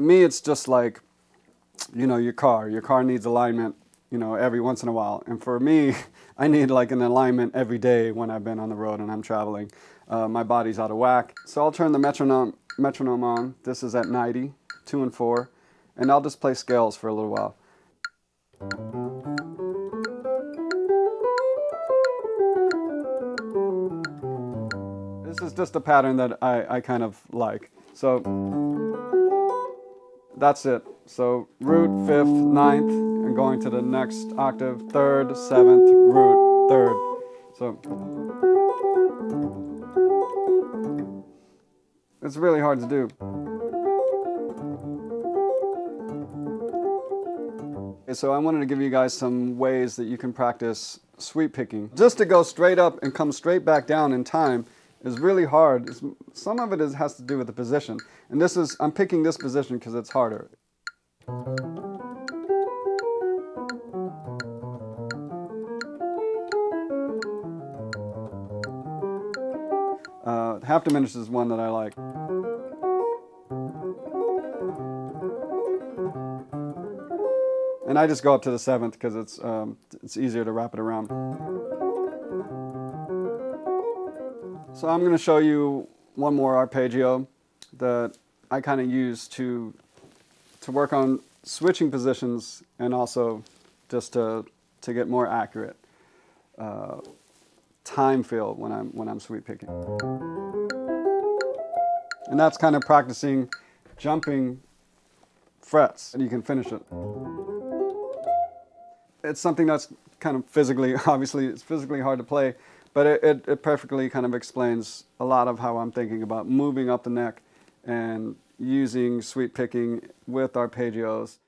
me, it's just like, you know, your car. Your car needs alignment, you know, every once in a while. And for me, I need like an alignment every day when I've been on the road and I'm traveling. Uh, my body's out of whack. So I'll turn the metronome, metronome on. This is at 90, 2 and 4. And I'll just play scales for a little while. This is just a pattern that I, I kind of like. So that's it. So root, fifth, ninth, and going to the next octave, third, seventh, root, third. So it's really hard to do. So I wanted to give you guys some ways that you can practice sweep picking. Just to go straight up and come straight back down in time is really hard. It's, some of it is, has to do with the position. And this is, I'm picking this position because it's harder. Uh, half diminished is one that I like. And I just go up to the seventh because it's, um, it's easier to wrap it around. So I'm going to show you one more arpeggio that I kind of use to, to work on switching positions and also just to, to get more accurate uh, time feel when I'm, when I'm sweep picking. And that's kind of practicing jumping frets and you can finish it it's something that's kind of physically, obviously, it's physically hard to play, but it, it, it, perfectly kind of explains a lot of how I'm thinking about moving up the neck and using sweep picking with arpeggios.